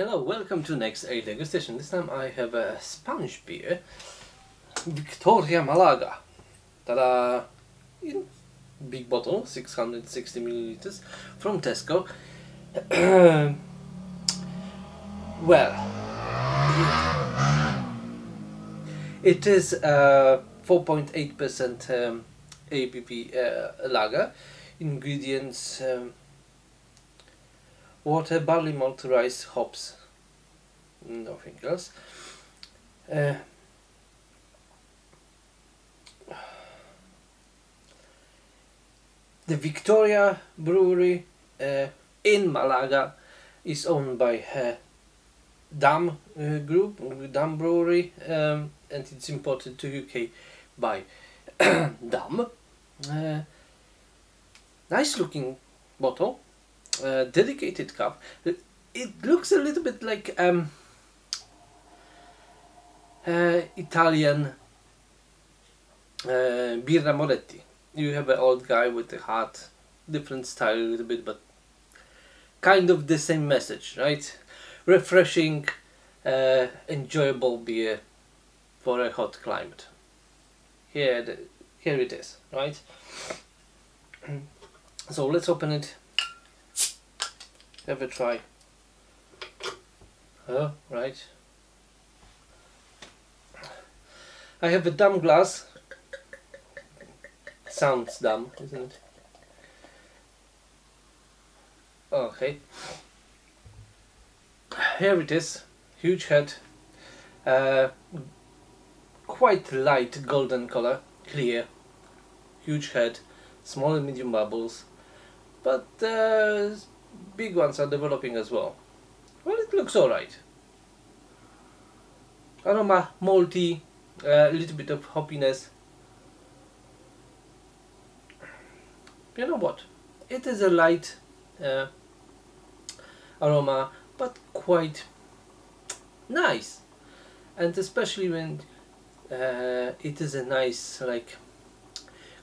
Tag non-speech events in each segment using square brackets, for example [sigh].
Hello, welcome to next Ale Degustation. This time I have a Spanish beer, Victoria Malaga. Ta-da! In big bottle, 660 milliliters, from Tesco. [clears throat] well, it is a 4.8% um, ABV uh, lager. Ingredients. Um, water, barley malt, rice, hops, nothing else. Uh, the Victoria Brewery uh, in Malaga is owned by uh, Damm uh, Group, Damm Brewery, um, and it's imported to UK by [coughs] Damm. Uh, nice looking bottle uh, dedicated cup. It looks a little bit like um, uh, Italian uh, Birra Moretti. You have an old guy with a hat, different style a little bit, but kind of the same message, right? Refreshing, uh, enjoyable beer for a hot climate. Here, the, here it is, right? [clears throat] So let's open it have a try. Oh, right. I have a Damm glass. Sounds dumb, isn't it? Okay. Here it is. Huge head. Uh, quite light golden color. Clear. Huge head. Small and medium bubbles. But uh, big ones are developing as well. Well, it looks alright. Aroma malty, a uh, little bit of hoppiness. You know what? It is a light uh, aroma, but quite nice. And especially when uh, it is a nice like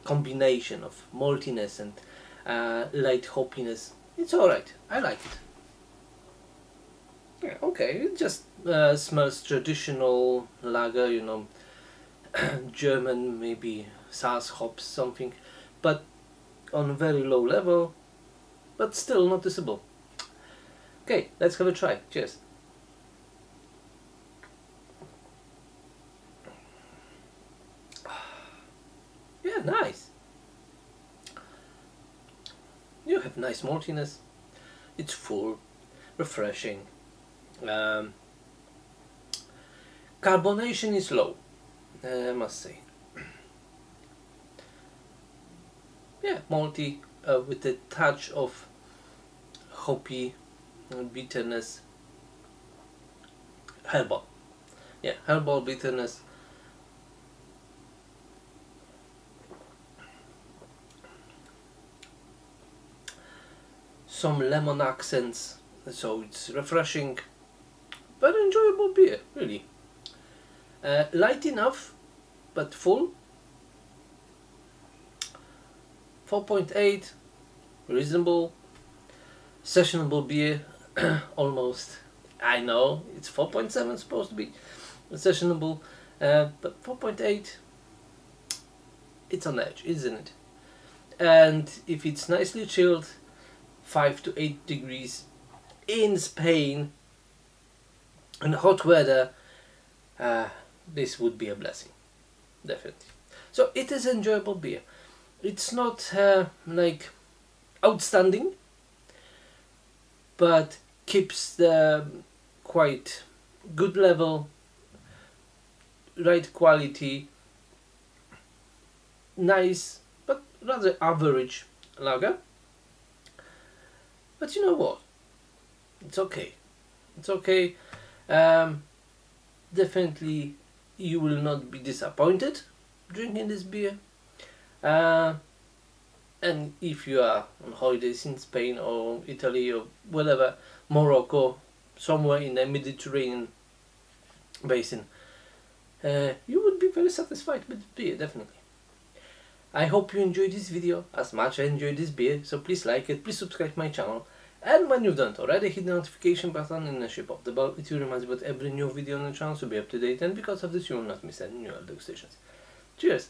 combination of maltiness and uh, light hoppiness it's alright. I like it. Yeah, okay, it just uh, smells traditional lager, you know, [clears throat] German, maybe Saaz hops, something, but on a very low level, but still noticeable. Okay, let's have a try. Cheers. [sighs] Yeah, nice. you have nice maltiness. It's full refreshing. Um, carbonation is low uh, I must say. [clears throat] Yeah malty uh, with a touch of hoppy bitterness. Herbal. Yeah herbal bitterness some lemon accents so it's refreshing but enjoyable beer really. Uh, light enough but full. 4.8 reasonable. Sessionable beer [clears throat] almost I know it's 4.7 supposed to be sessionable uh, but 4.8 it's on edge isn't it? And if it's nicely chilled 5 to 8 degrees in Spain. In hot weather uh, this would be a blessing definitely. So it is enjoyable beer. It's not uh, like outstanding but keeps the quite good level right quality nice but rather average lager but you know what? It's okay. It's okay. Um, definitely you will not be disappointed drinking this beer. Uh, and if you are on holidays in Spain or Italy or whatever, Morocco, somewhere in the Mediterranean basin, uh, you would be very satisfied with the beer, definitely. I hope you enjoyed this video as much as I enjoyed this beer, so please like it, please subscribe my channel, And when you've done it already, hit the notification button and then pop the bell. It will remind you about every new video on the channel to be up to date and because of this you will not miss any new Ale Degustations. Cheers!